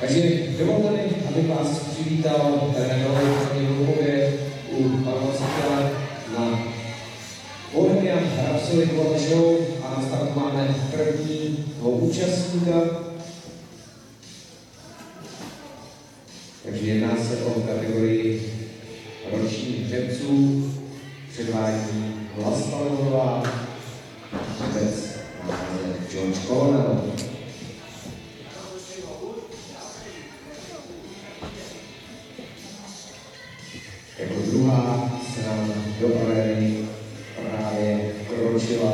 Takže dovolte mi, abych vás přivítal na Novém Lukově u Pavla na Bohemian Rhapsody World Show a na startu máme prvního účastníka. Takže jedná se o kategorii ročních hřebců, předvádí Vlasta Levová, otec George Colonel. Jako druhá se nám do arény právě kročila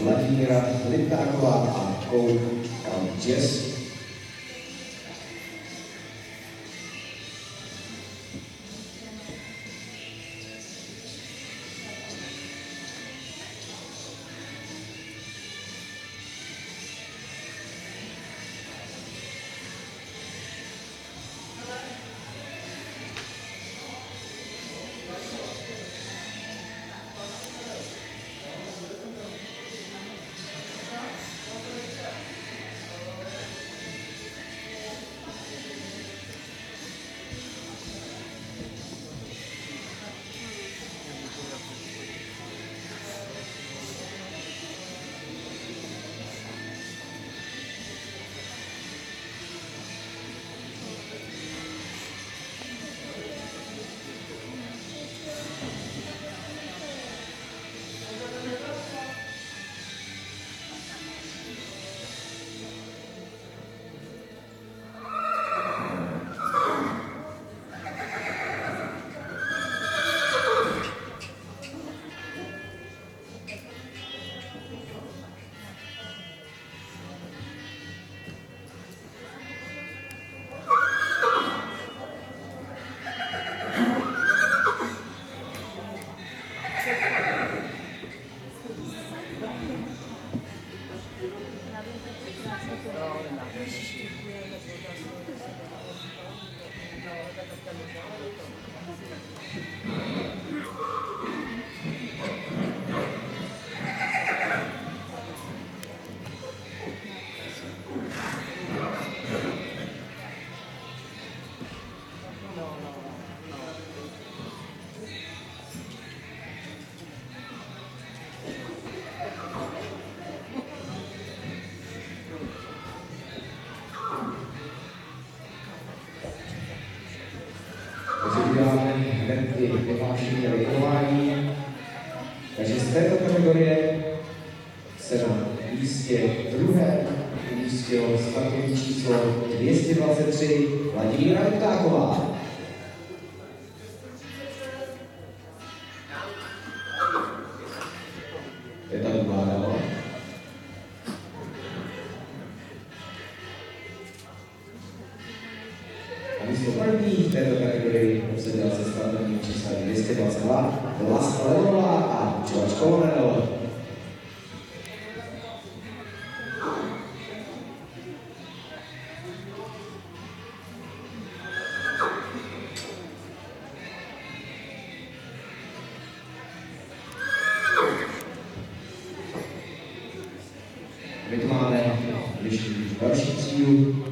Vladimíra Liptáková a Coke Jazz. Takže uděláme hned i vyhlášení a vyhování. Takže z této kategorie se na místě druhé umístilo startovní číslo 223 Vladimíra Vytáková. Je tam druhá místo první v této kategorii obsadila se startovní čísla 222 Vlasta Levová a máme ještě další třídu,